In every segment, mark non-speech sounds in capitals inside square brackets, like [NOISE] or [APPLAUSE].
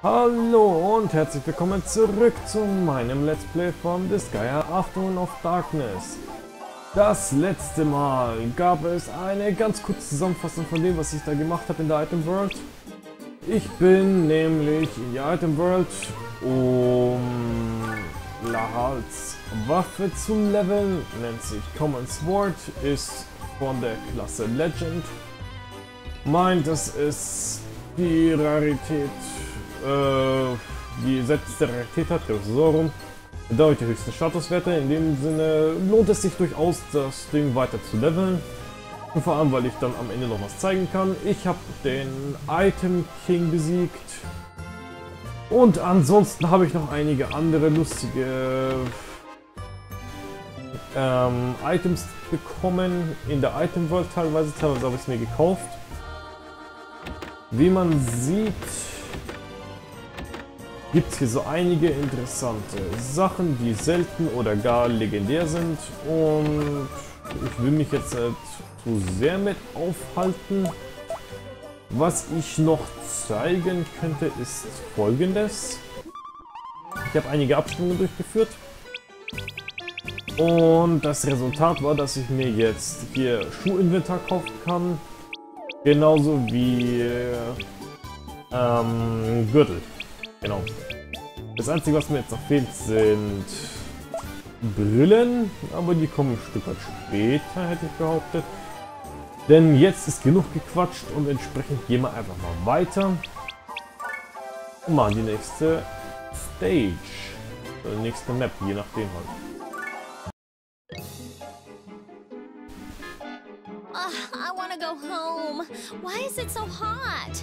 Hallo und herzlich willkommen zurück zu meinem Let's Play von Disgaea Afternoon of Darkness. Das letzte Mal gab es eine ganz kurze Zusammenfassung von dem, was ich da gemacht habe in der Item World. Ich bin nämlich in die Item World, um Lahals Waffe zu leveln, nennt sich Common Sword, ist von der Klasse Legend. Meint, das ist die Rarität, äh, die letzte Rarität hat, so rum. Bedeutet die höchsten Statuswerte. In dem Sinne lohnt es sich durchaus, das Ding weiter zu leveln. Und vor allem, weil ich dann am Ende noch was zeigen kann. Ich habe den Item King besiegt. Und ansonsten habe ich noch einige andere lustige ähm, Items bekommen. In der Item World teilweise. Teilweise habe ich es mir gekauft. Wie man sieht, gibt es hier so einige interessante Sachen, die selten oder gar legendär sind. Und ich will mich jetzt nicht zu sehr mit aufhalten. Was ich noch zeigen könnte, ist folgendes. Ich habe einige Abstimmungen durchgeführt. Und das Resultat war, dass ich mir jetzt hier Schuhinventar kaufen kann. Genauso wie ähm, Gürtel. Genau. Das Einzige, was mir jetzt noch fehlt, sind Brillen, aber die kommen ein Stück weit später, hätte ich behauptet. Denn jetzt ist genug gequatscht und entsprechend gehen wir einfach mal weiter und machen die nächste Stage. Oder die nächste Map, je nachdem halt. Ugh, I want to go home. Why is it so hot?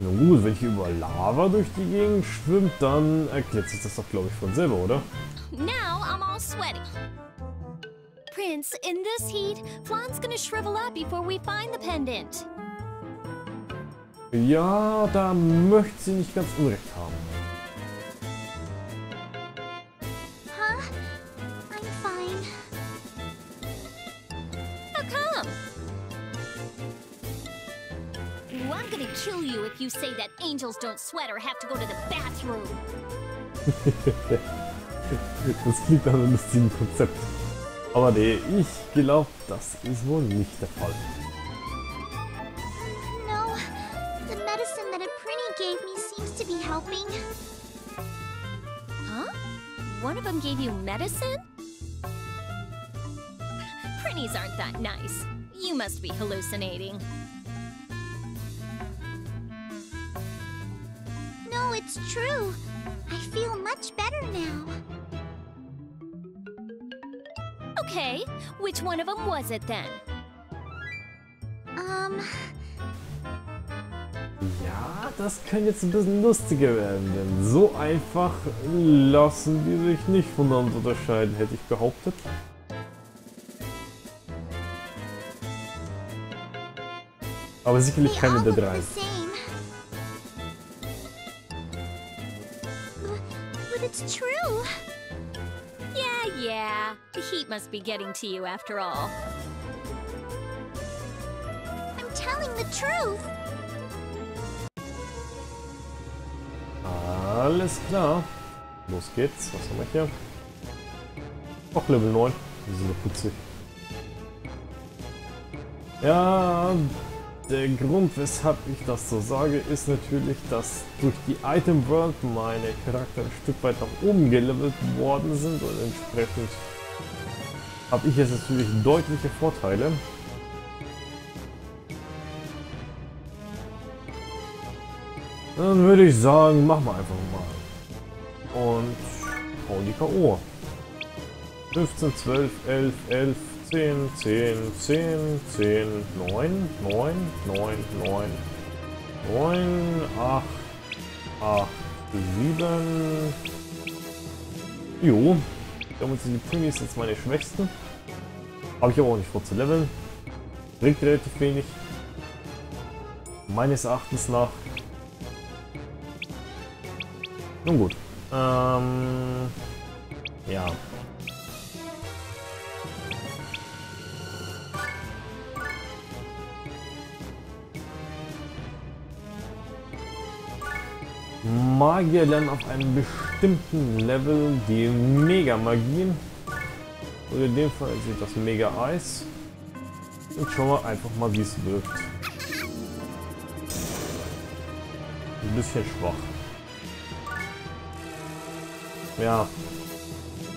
Na gut, wenn hier über Lava durch die Gegend schwimmt, dann erklärt sich das doch, glaube ich, von selber, oder? Now I'm all sweaty. Prince, in this heat, Flan's gonna shrivel up before we find the pendant. Ja, da möchte sie nicht ganz unrecht haben. Kill you if you say that angels don't sweat or have to go to the bathroom. [LAUGHS] Das klingt nach einem lustigen Konzept. Aber nee, ich glaube, das ist wohl nicht der Fall. No, the medicine that a Prinny gave me seems to be helping. Huh? One of them gave you medicine? Prinnies aren't that nice. You must be hallucinating. No, it's true. I feel much better now. Okay, which one of them was it then? Um, Ja, das kann jetzt ein bisschen lustiger werden, denn so einfach lassen die sich nicht voneinander unterscheiden, hätte ich behauptet. Aber sicherlich keine der drei. True. Yeah, yeah. The heat must be getting to you after all. I'm telling the truth. Alles klar. Los geht's. Was haben wir hier? Ach, Level 9. Die sind doch putzig. Ja, der Grund, weshalb ich das so sage, ist natürlich, dass durch die Item World meine Charakter ein Stück weit nach oben gelevelt worden sind und entsprechend habe ich jetzt natürlich deutliche Vorteile. Dann würde ich sagen, machen wir einfach mal. Und hauen die K.O. 15, 12, 11, 11, 10, 10, 10, 10, 9, 9, 9, 9, 9, 8, 8, 7. Jo, damit sind die Primis jetzt meine Schwächsten. Habe ich aber auch nicht vor zu leveln. Bringt relativ wenig. Meines Erachtens nach. Nun gut. Ähm, ja. Magier lernen auf einem bestimmten Level die Mega-Magie. Und in dem Fall ist das Mega-Eis. Und schauen wir einfach mal, wie es wirkt. Ein bisschen schwach. Ja.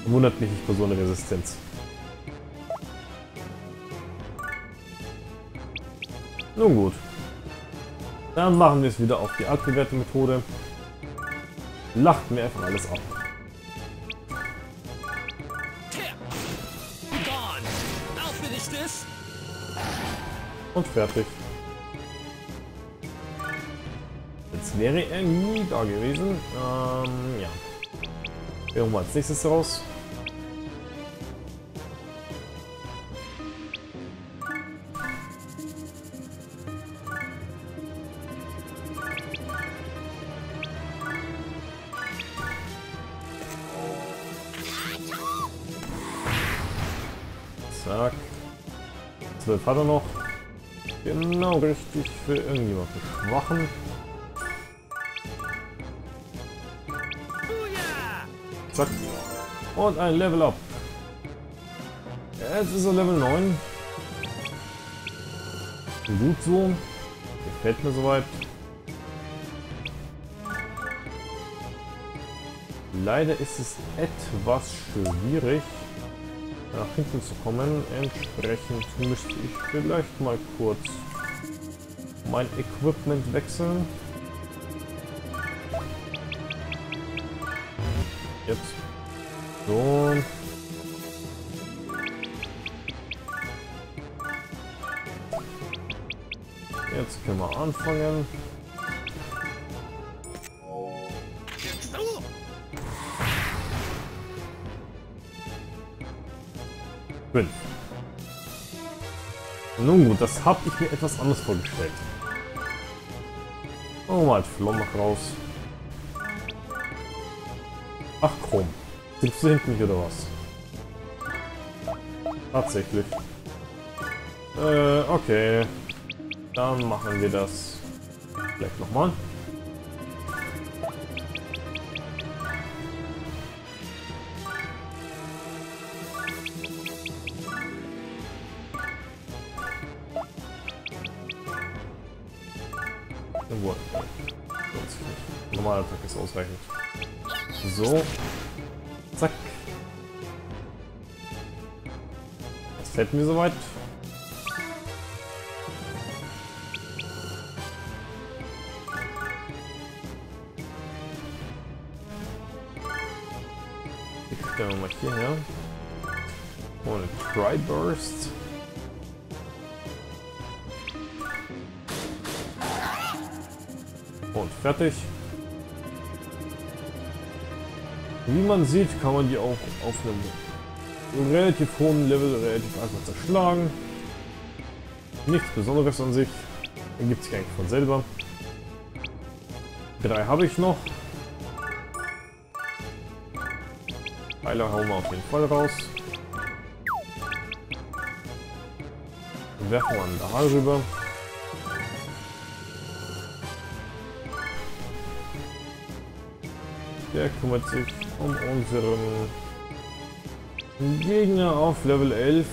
Wundert mich nicht so einer Resistenz. Nun gut. Dann machen wir es wieder auf die altbewährte Methode. Lacht mir einfach alles ab. Und fertig. Jetzt wäre er nie da gewesen. Ähm, ja. Holen als nächstes raus. Zack. 12 hat er noch. Genau richtig für irgendjemanden Schwachen. Zack. Und ein Level Up. Jetzt ist er Level 9. Gut so. Gefällt mir soweit. Leider ist es etwas schwierig, nach hinten zu kommen. Entsprechend müsste ich vielleicht mal kurz mein Equipment wechseln. Jetzt. So. Jetzt können wir anfangen. Nun gut, das habe ich mir etwas anders vorgestellt. Oh, mal Flom raus. Ach komm. Sitzt du hinten nicht oder was? Tatsächlich. Äh, okay. Dann machen wir das vielleicht nochmal. So. Zack. Das fällt mir soweit. Ich stelle mal hierher. Und Tri-Burst. Und fertig. Wie man sieht, kann man die auch auf einem relativ hohen Level relativ einfach zerschlagen. Nichts Besonderes an sich. Ergibt sich eigentlich von selber. Drei habe ich noch. Heiler hauen wir auf jeden Fall raus. Werfen wir einen Dahal rüber. Der kümmert sich um unseren Gegner auf Level 11.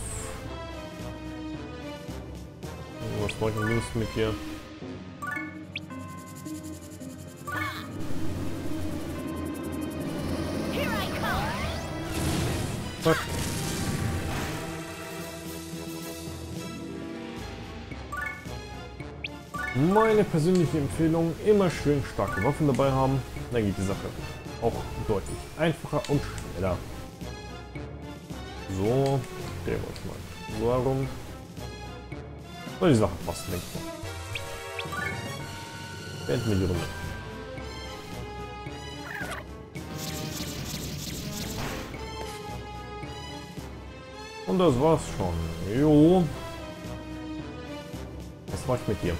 Was mache ich am liebsten mit dir? Zack. Meine persönliche Empfehlung, immer schön starke Waffen dabei haben, dann geht die Sache auch deutlich einfacher und schneller. So, drehen wir mal so herum. Und die Sache passt, ich. Beenden wir die Runde. Und das war's schon. Jo. Was mach ich mit dir?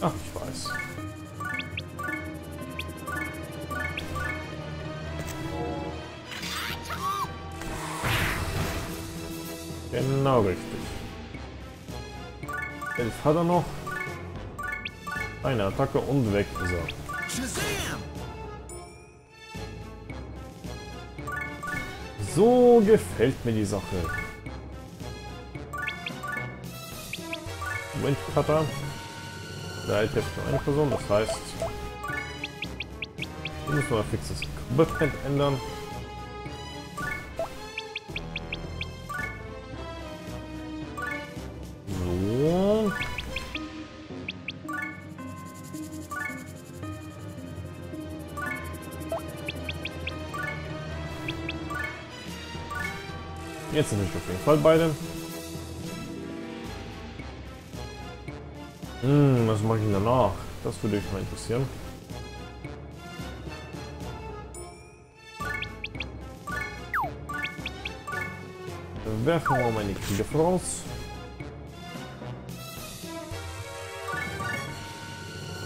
Ach, ich Genau richtig. Elf hat er noch. Eine Attacke und weg ist er. So gefällt mir die Sache. Windcutter. Da hilft nur eine Person, das heißt... Hier müssen wir fix das Equipment ändern. Jetzt sind wir auf jeden Fall beide. Hm, was mache ich danach? Das würde mich mal interessieren. Dann werfen wir meine Krieger voraus.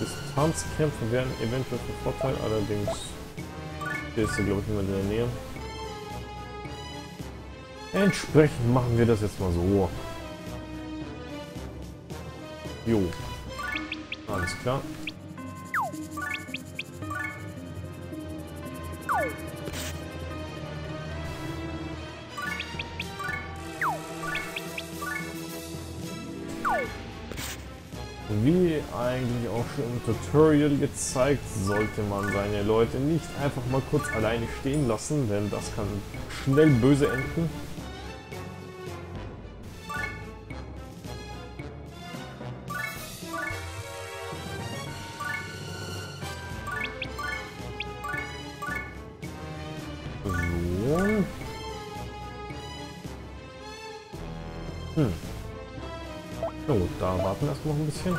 Distanzkämpfe wären eventuell von Vorteil, allerdings ist er glaube ich niemand in der Nähe. Entsprechend machen wir das jetzt mal so. Jo. Alles klar. Wie eigentlich auch schon im Tutorial gezeigt, sollte man seine Leute nicht einfach mal kurz alleine stehen lassen, denn das kann schnell böse enden. Bisschen.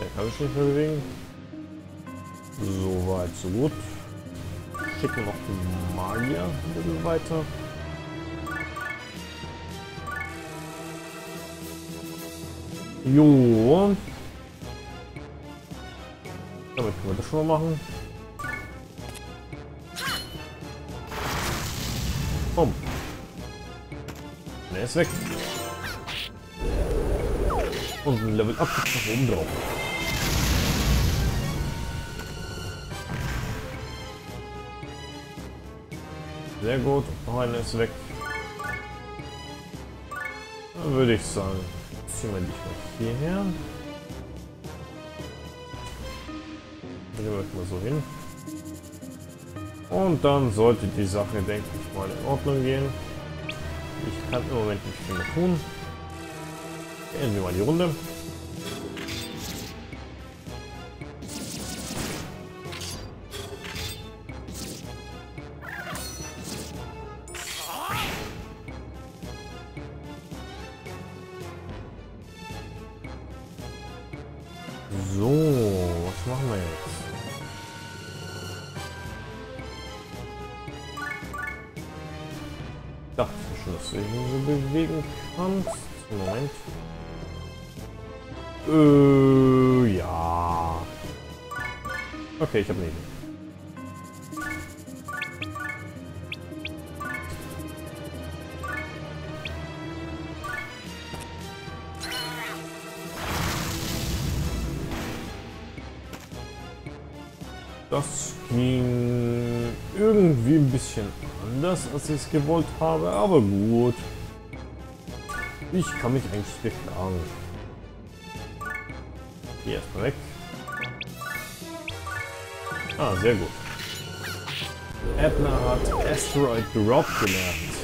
Der kann sich nicht mehr bewegen. So weit, so gut. Schicken noch den Magier ein bisschen weiter. Jo. Damit können wir das schon mal machen. Bumm. Und er ist weg. Und ein Level Up noch oben drauf. Sehr gut. Noch einer ist weg. Dann würde ich sagen, ziehen wir dich mal hierher. Bringen wir euch mal so hin. Und dann sollte die Sache, denke ich mal, in Ordnung gehen. Ich kann im Moment nicht viel mehr tun. Beenden wir mal die Runde. So, was machen wir jetzt? Dachte schon, dass du dich so bewegen kannst. Moment. Äh, ja. Okay, ich habe Idee. Das ging irgendwie ein bisschen anders, als ich es gewollt habe, aber gut. Ich kann mich eigentlich beklagen. Hier erstmal weg. Ah, sehr gut. Edna hat Asteroid Drop gelernt.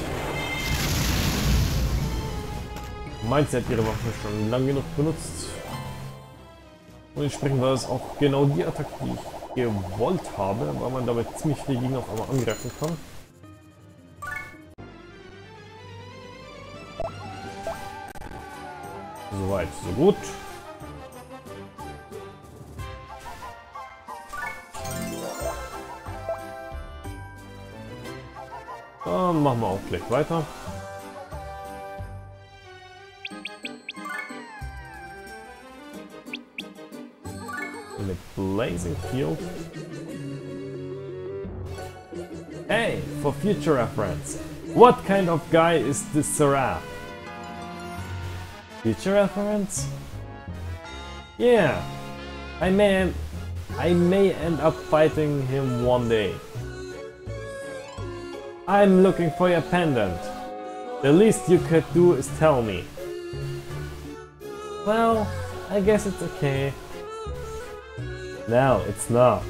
Meint, sie hat ihre Waffe schon lang genug benutzt. Und entsprechend war es auch genau die Attacke, die ich gewollt habe, weil man damit ziemlich viel Gegner auf einmal angreifen kann. Soweit, so gut. Machen wir auch gleich weiter. Mit Blazing Field. Hey, for future reference, what kind of guy is this Seraph? Future reference? Yeah, I may, I may end up fighting him one day. I'm looking for your pendant. The least you could do is tell me. Well, I guess it's okay. No, it's not.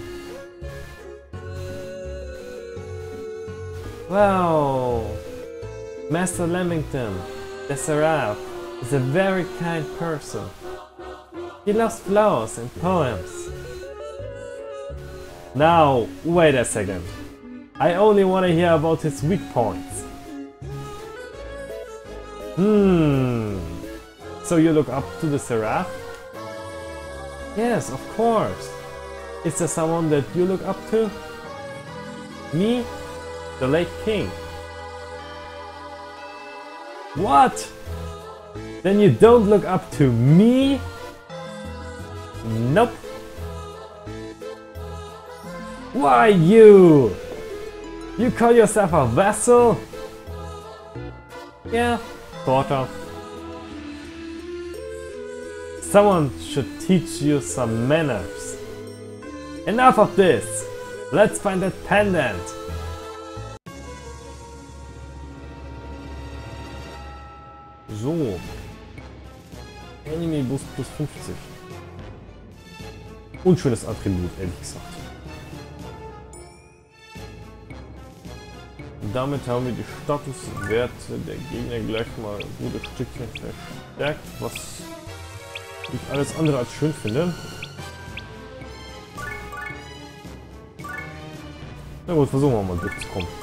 Well, Master Lamington, the Seraph, is a very kind person. He loves flowers and poems. Now, wait a second. I only want to hear about his weak points. Hmm. So you look up to the Seraph? Yes, of course. Is there someone that you look up to? Me? The Lake King. What? Then you don't look up to me? Nope. Why you? You call yourself a vessel? Yeah, sort of. Someone should teach you some manners. Enough of this! Let's find that pendant! So. Enemy Boost plus 50. Unschönes Attribut, ehrlich gesagt. Damit haben wir die Statuswerte der Gegner gleich mal ein gutes Stückchen verstärkt, was ich alles andere als schön finde. Na gut, versuchen wir mal durchzukommen.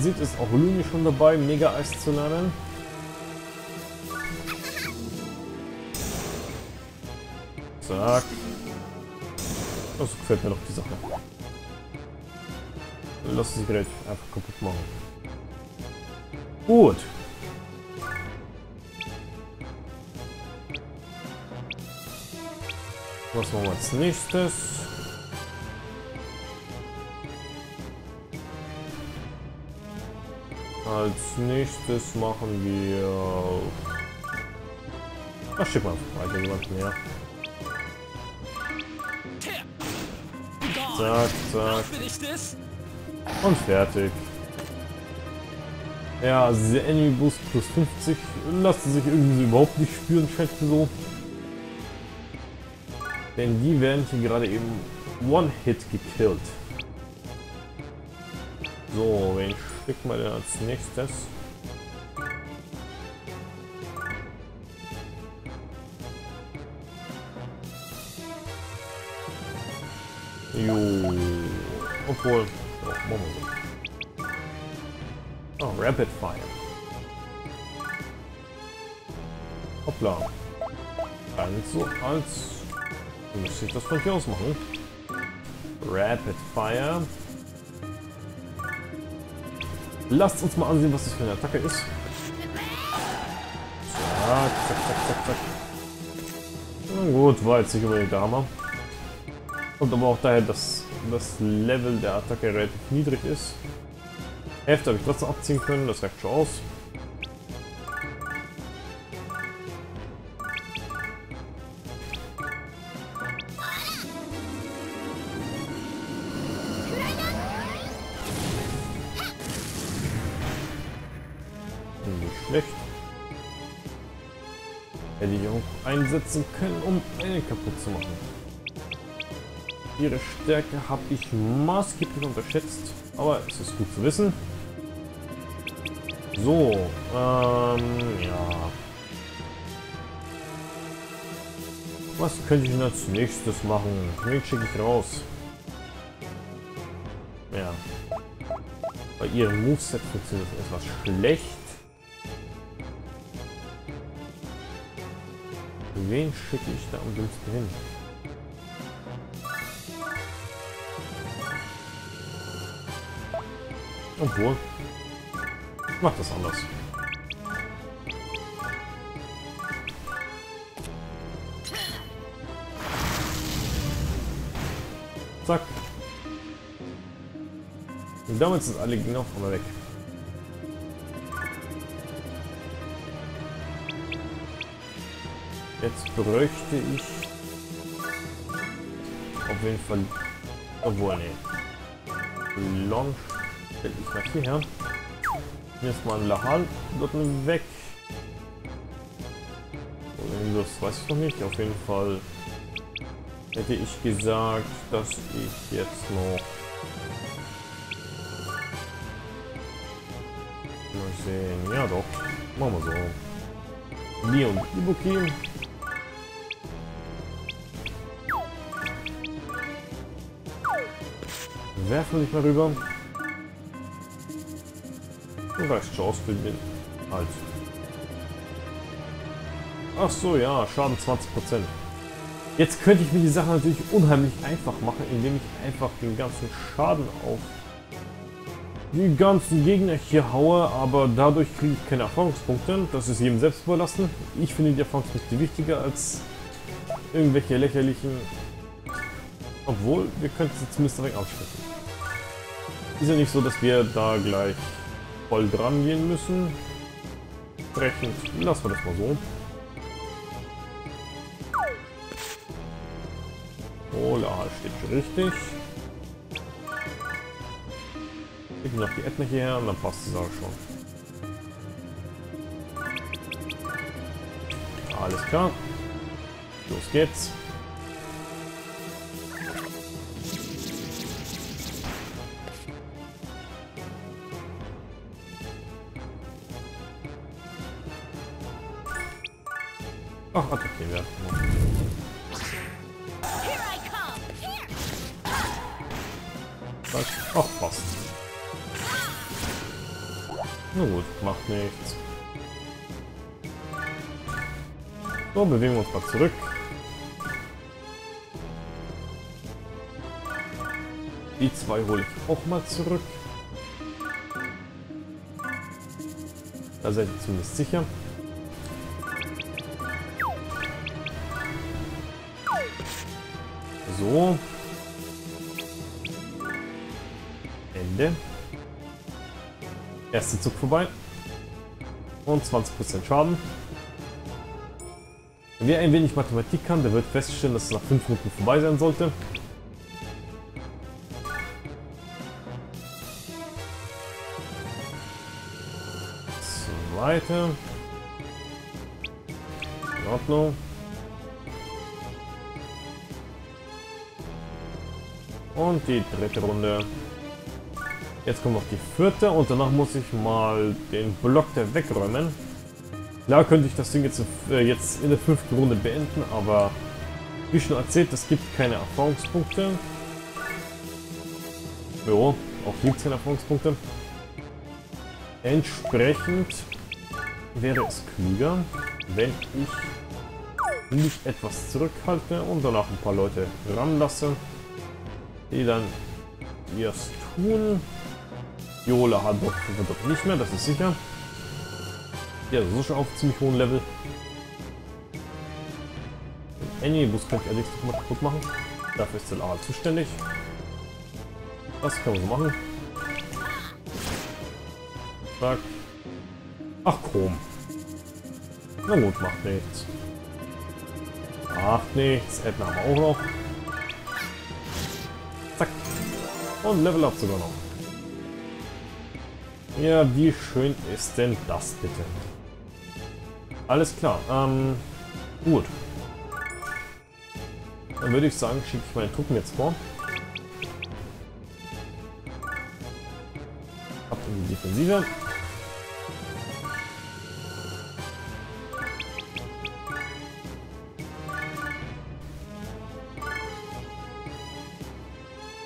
Sieht, ist auch Lumi schon dabei, Mega Eis zu lernen. Zack. Das gefällt mir doch die Sache. Lass sie gleich einfach kaputt machen. Gut. Was machen wir als nächstes? Als nächstes machen wir... Ach, schick mal weiter jemand mehr. Zack, zack. Und fertig. Ja, dieser Enemy Boost plus 50 lässt sich irgendwie überhaupt nicht spüren, mir so. Denn die werden hier gerade eben One-Hit gekillt. So, wen schickt man denn als nächstes? Jo. Obwohl. Oh, machen so. Oh, Rapid Fire. Hoppla. Also als. Müsste ich das von hier aus machen? Rapid Fire. Lasst uns mal ansehen, was das für eine Attacke ist. Zack, zack, zack, zack, zack. Na gut, war jetzt nicht unbedingt der Hammer. Und aber auch daher, dass das Level der Attacke relativ niedrig ist. Hälfte habe ich trotzdem abziehen können, das reicht schon aus. Einsetzen können, um einen kaputt zu machen. Ihre Stärke habe ich maßgeblich unterschätzt, aber es ist gut zu wissen. So, ähm, ja. Was könnte ich denn als nächstes machen? Wen schicke ich raus? Ja. Bei ihrem Moveset funktioniert das etwas schlecht. Wen schicke ich da am dümmsten hin? Obwohl. Ich mach das anders. Zack. Und damit sind alle Gegner auf einmal weg. Bräuchte ich auf jeden Fall... Obwohl, nee. Launch stelle ich mal hierher. Hier ist mal Lahal dort weg. Das weiß ich noch nicht. Auf jeden Fall hätte ich gesagt, dass ich jetzt noch... Mal sehen. Ja doch. Machen wir so. Leon Ibuki. Werfen nicht mal rüber. Und reicht Chance für den halt. Ach so, ja, Schaden 20%. Jetzt könnte ich mir die Sache natürlich unheimlich einfach machen, indem ich einfach den ganzen Schaden auf die ganzen Gegner hier haue, aber dadurch kriege ich keine Erfahrungspunkte. Das ist jedem selbst überlassen. Ich finde die Erfahrungspunkte wichtiger als irgendwelche lächerlichen... Obwohl, wir könnten sie zumindest direkt aussprechen. Ist ja nicht so, dass wir da gleich voll dran gehen müssen. Entsprechend lassen wir das mal so. Da steht schon richtig. Ich noch die Ätna hierher und dann passt es auch schon. Alles klar. Los geht's. Ach, attackieren wir. Was? Ach, passt. Na gut, macht nichts. So, bewegen wir uns mal zurück. Die zwei hole ich auch mal zurück. Da seid ihr zumindest sicher. So. Ende. Erster Zug vorbei. Und 20% Schaden. Wer ein wenig Mathematik kann, der wird feststellen, dass es nach 5 Minuten vorbei sein sollte. Zweite. In Ordnung. Und die dritte Runde. Jetzt kommt noch die vierte und danach muss ich mal den Block der wegräumen. Klar könnte ich das Ding jetzt, äh, jetzt in der fünften Runde beenden, aber wie schon erzählt, es gibt keine Erfahrungspunkte. Jo, auch gibt es keine Erfahrungspunkte. Entsprechend wäre es klüger, wenn ich mich etwas zurückhalte und danach ein paar Leute ranlasse die dann erst tun. Viola hat doch, doch nicht mehr, das ist sicher. Ja, das ist schon auf ziemlich hohem Level. Muss kann ich allerdings noch mal kaputt machen. Dafür ist der Lara zuständig. Das können wir so machen. Zack. Ach komm. Na gut, macht nichts. Macht nichts. Edna haben wir auch noch. Und Level Up sogar noch. Ja, wie schön ist denn das bitte? Alles klar, ähm, gut. Dann würde ich sagen, schicke ich meine Truppen jetzt vor. Ab in die Defensive.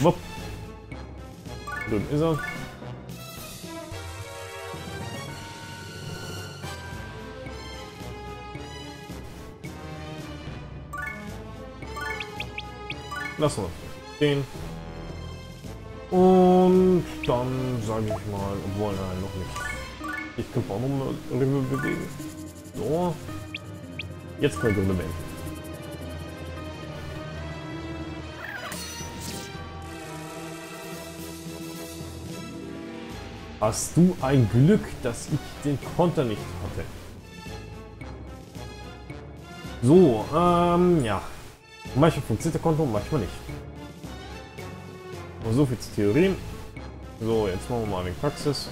Wupp. Drüben ist er. Lassen wir stehen. Und dann sage ich mal, obwohl, nein, noch nicht. Ich kann auch noch mal Rübe bewegen. So. Jetzt können wir Runde Hast du ein Glück, dass ich den Konter nicht hatte. So, ähm, ja. Manchmal funktioniert der Konto, manchmal nicht. Und so viel zu Theorien. So, jetzt machen wir mal den Praxis.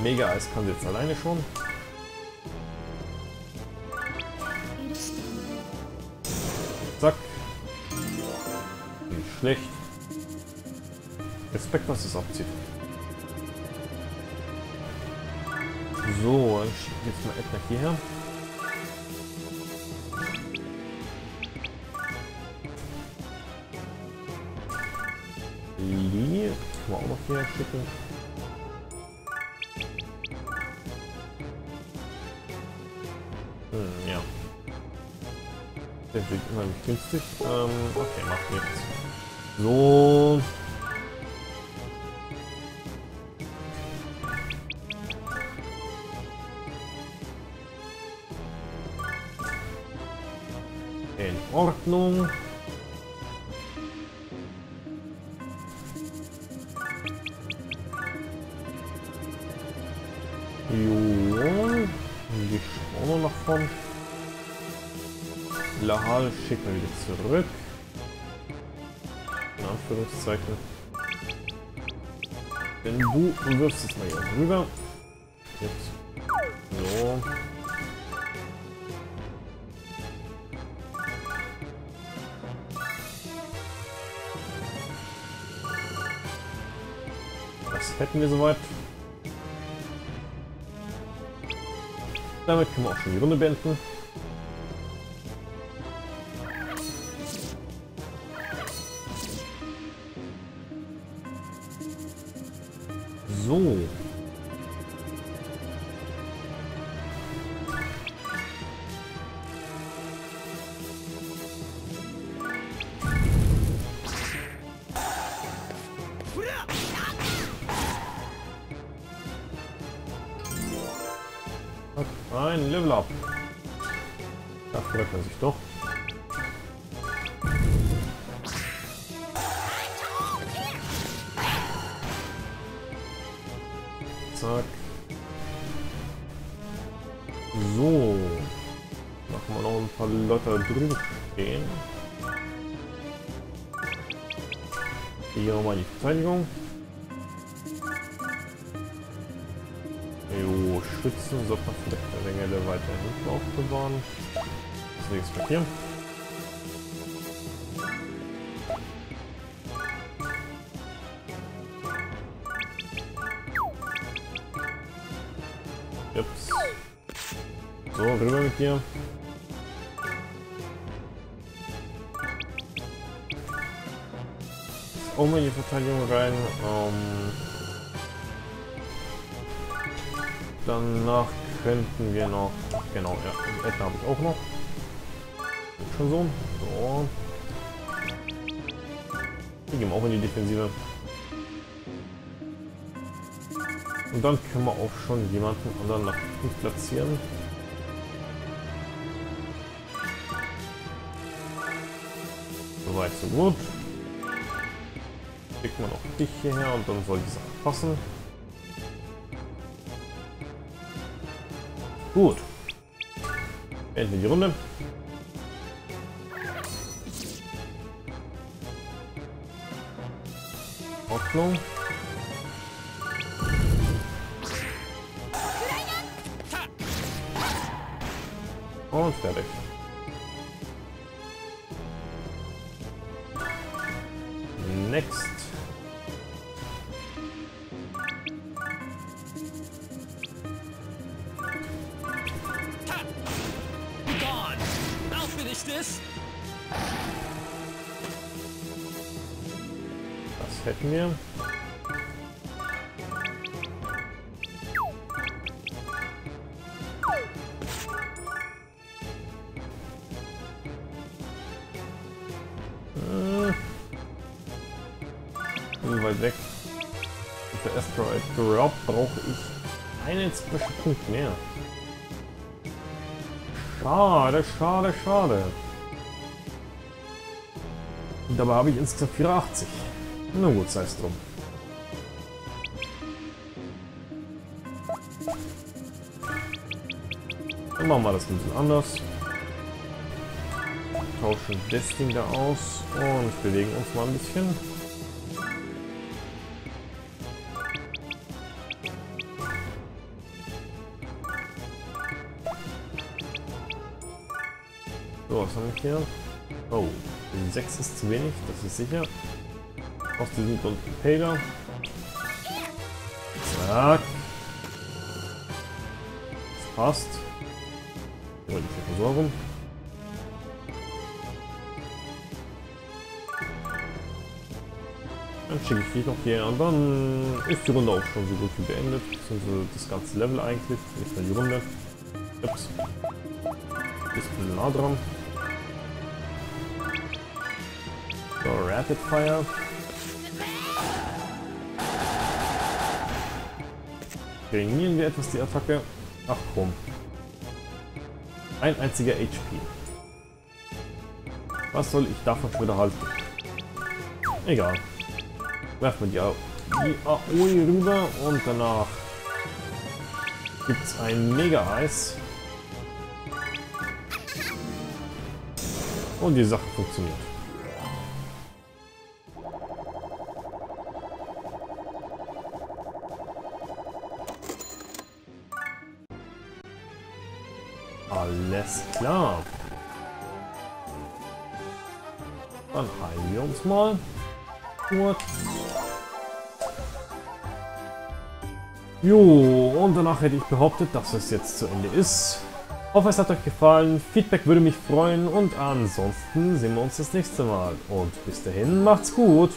Mega Eis kann sie jetzt alleine schon. Schlecht. Respekt, was es abzieht. So, ich jetzt mal Edna hierher. Lee kann man auch noch hierher schicken. Hm, ja. Der wird unheimlich günstig. Ähm, okay, macht nichts. So. In Ordnung. Jo. Die auch noch vorn. Lahal schicken wir wieder zurück. Anführungszeichen. Denn du wirfst es mal hier rüber. Jetzt. So. Das hätten wir soweit. Damit können wir auch schon die Runde beenden. So. Mal hier. Ups. So, rüber mit dir. Jetzt auch die Verteidigung rein. Ähm, danach könnten wir noch... Genau, ja. Edna habe ich auch noch. Schon so. So. Die gehen auch in die Defensive. Und dann können wir auch schon jemanden anderen nach hinten platzieren. Soweit, so gut. Kriegt man auch dich hierher und dann soll die Sache passen. Gut. Wir die Runde. Ordnung. Und fertig. Punkt mehr. Schade, schade, schade. Und dabei habe ich insgesamt 84. Na gut, sei es drum. Dann machen wir das ein bisschen anders. Tauschen das Ding da aus und bewegen uns mal ein bisschen. Hier? Oh, 6 ist zu wenig, das ist sicher. Aus diesem Grund Peter. Zack. Das passt. Über die Versorgung. Dann schicke ich dich noch hier und dann ist die Runde auch schon so gut wie beendet. Beziehungsweise das ganze Level eigentlich, nicht nur die Runde. Ups. Bisschen nah dran. Rapid Fire. Trainieren wir etwas die Attacke. Ach komm. Ein einziger HP. Was soll ich davon wieder halten? Egal. Werfen wir die, die Aoi rüber und danach gibt es ein Mega-Eis. Und die Sache funktioniert. Klar. Dann heilen wir uns mal. Gut. Jo, und danach hätte ich behauptet, dass es jetzt zu Ende ist. Hoffe, es hat euch gefallen. Feedback würde mich freuen und ansonsten sehen wir uns das nächste Mal. Und bis dahin, macht's gut.